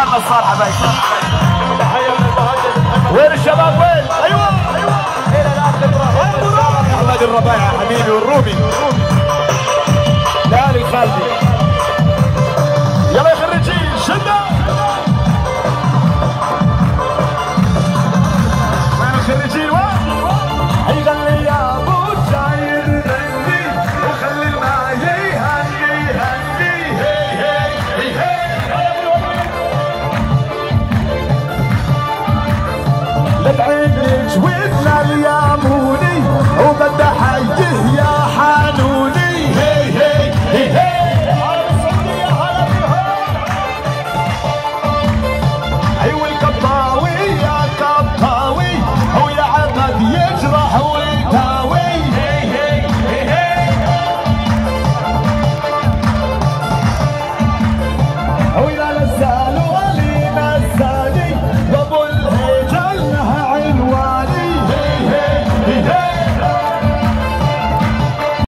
جمالنا الصالحه باي وين الشباب وين؟ ايوه ايوه الى الاخ احمد الربايع حبيبي والرومي